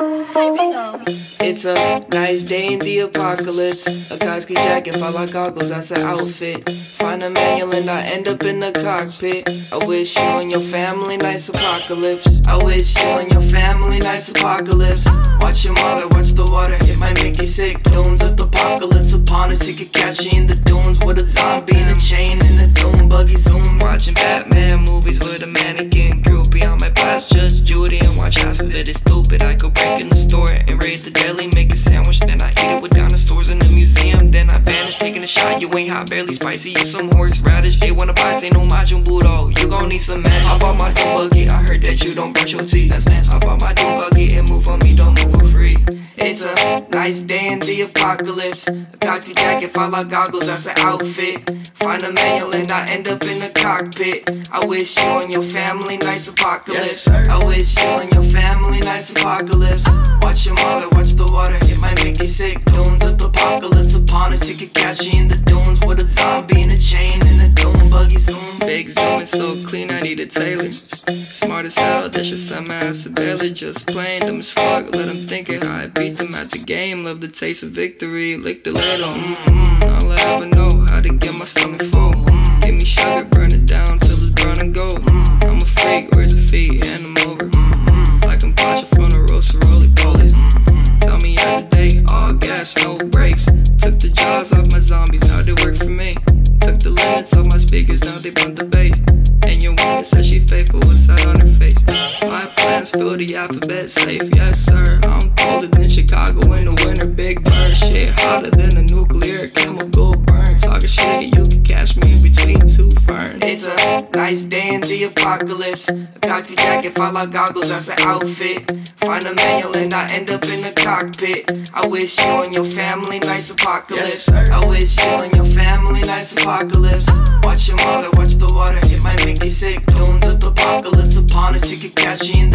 It's a nice day in the apocalypse. Akatsuki jacket, follow goggles, that's an outfit. Find a manual and I end up in the cockpit. I wish you and your family nice apocalypse. I wish you and your family nice apocalypse. Watch your mother, watch the water, it might make you sick. Dunes of the apocalypse upon us, it could catch you in the dunes with a zombie in a chain in a doom buggy zoom. Watching Batman movies You ain't hot, barely spicy. You some horseradish. They wanna buy, say no Majin Budo. You gon' need some magic. Hop on my doom buggy. I heard that you don't brush your teeth. That's nasty. Hop on my doom buggy and move on me, don't move nice day in the apocalypse. A Koksi jacket, follow goggles, that's an outfit. Find a manual and I end up in the cockpit. I wish you and your family nice apocalypse. Yes, I wish you and your family nice apocalypse. Watch your mother, watch the water, it might make you sick. Dunes of the apocalypse upon us, it could catch you in the dunes with a zombie in a chain and a doom buggy zoom. Big zoom is so clean, I need a tailor. Smart as hell, that's just some ass barely just playing them as fuck. Let them think it at the game. Love the taste of victory, lick the little. Mm-mm. All I ever know how to get my stomach full. Mm. Give me sugar, burn it down till it's brown and gold. Mm. I'm a freak, where's the feet? Hand them over. Mm, like I'm Pasha from the roast roly polies. Tell me as a day, all gas, no brakes. Took the jaws off my zombies, now they work for me. Took the limits off my speakers, now they bump the bass. And your woman says she faithful, what's that on her face? My plans fill the alphabet safe, yes sir. I'm colder than Hotter than a nuclear chemical burn. Talking shit, you can catch me in between two ferns. It's a nice day in the apocalypse. A Koksi jacket, follow goggles, that's an outfit. Find a manual and I end up in the cockpit. I wish you and your family nice apocalypse. Yes. I wish you and your family nice apocalypse. Watch your mother, watch the water, it might make you sick. Dunes of the apocalypse upon us, it could catch you in